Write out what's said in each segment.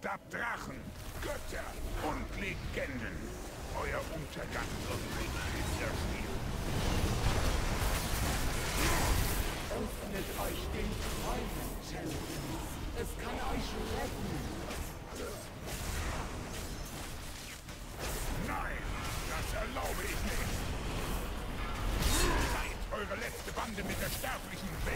verderbt Drachen, Götter und Legenden. Euer Untergang wird ein Kinderspiel. Öffnet euch den Träumen, Challenge. Es kann euch retten. Nein, das erlaube ich nicht. Seid eure letzte Bande mit der sterblichen Welt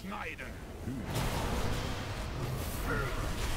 schneiden. Ich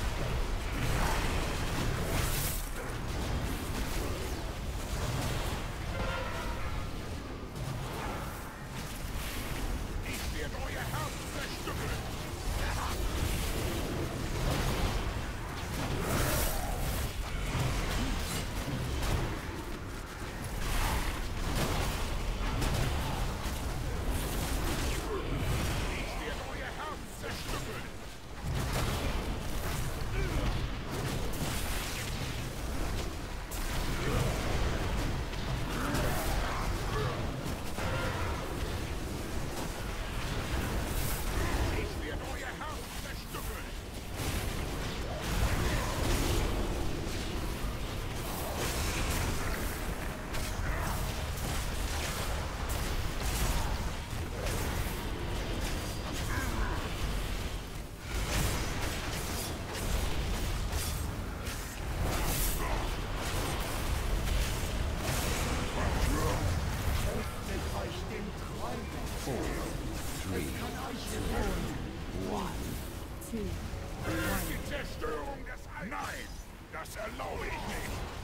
Nein, das erlaube ich nicht.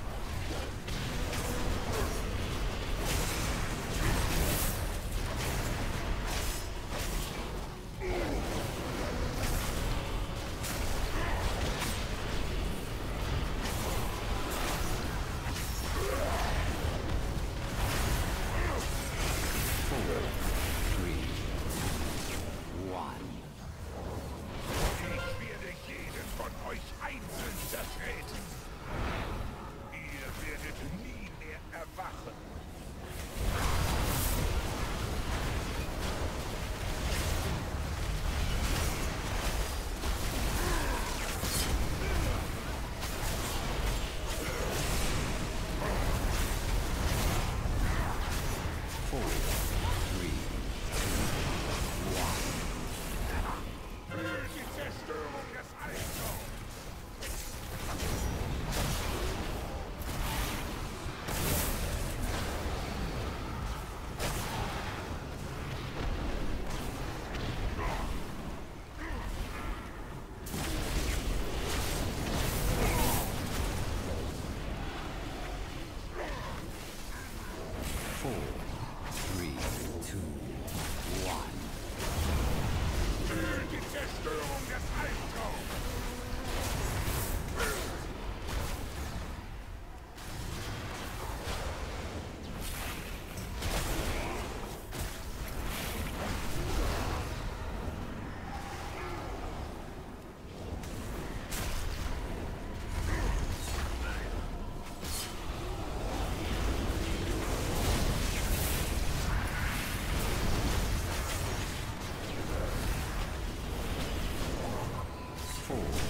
fall.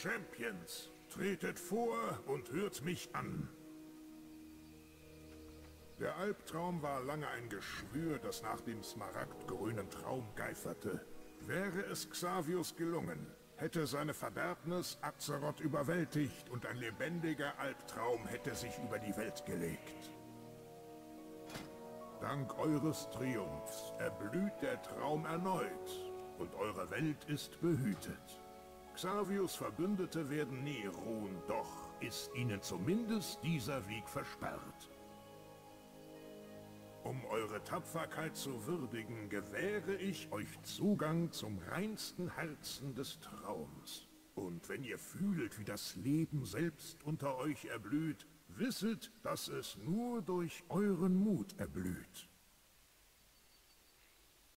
Champions, tretet vor und hört mich an. Der Albtraum war lange ein Geschwür, das nach dem smaragdgrünen Traum geiferte. Wäre es Xavius gelungen, hätte seine Verderbnis Azeroth überwältigt und ein lebendiger Albtraum hätte sich über die Welt gelegt. Dank eures Triumphs erblüht der Traum erneut und eure Welt ist behütet. Xavius Verbündete werden nie ruhen, doch ist ihnen zumindest dieser Weg versperrt. Um eure Tapferkeit zu würdigen, gewähre ich euch Zugang zum reinsten Herzen des Traums. Und wenn ihr fühlt, wie das Leben selbst unter euch erblüht, wisset, dass es nur durch euren Mut erblüht.